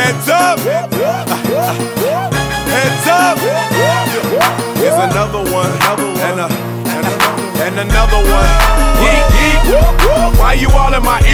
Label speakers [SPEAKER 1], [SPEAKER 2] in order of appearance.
[SPEAKER 1] Heads up. Heads up. Here's another one. And, a, and, a, and another one. Yeet, yeet. Why you all in my ear?